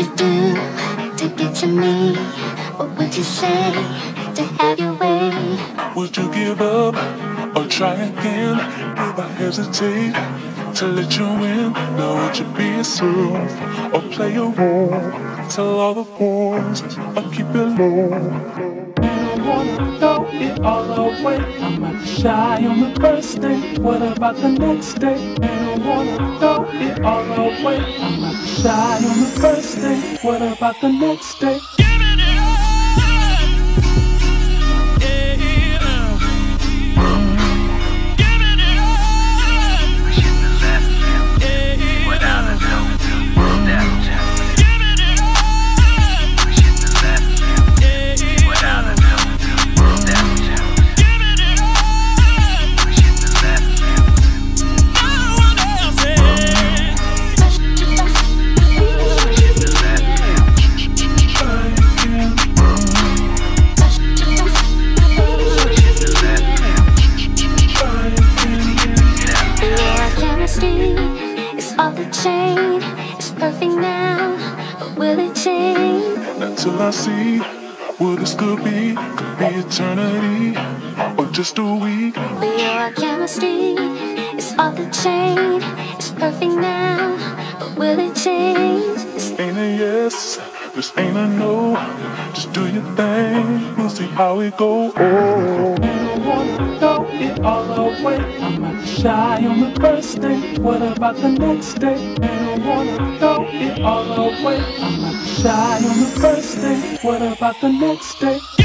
you do to get to me? What would you say to have your way? Would you give up or try again if I hesitate to let you in? Now would you be a yourself or play a role? Tell all the boys or keep it low. Wanna throw it all away. I might be shy on the first day. What about the next day? And I wanna throw it all away. I might be shy on the first day. What about the next day? Chain. It's perfect now, but will it change? Not till I see what this could be. Could be eternity or just a week. We are chemistry. It's off the chain. It's perfect now, but will it change? This ain't a yes. This ain't a no. Just do your thing. We'll see how it go. Oh. Wanna throw it all away. I might shy on the first day. What about the next day? And I wanna throw it all away. I might be shy on the first day. What about the next day?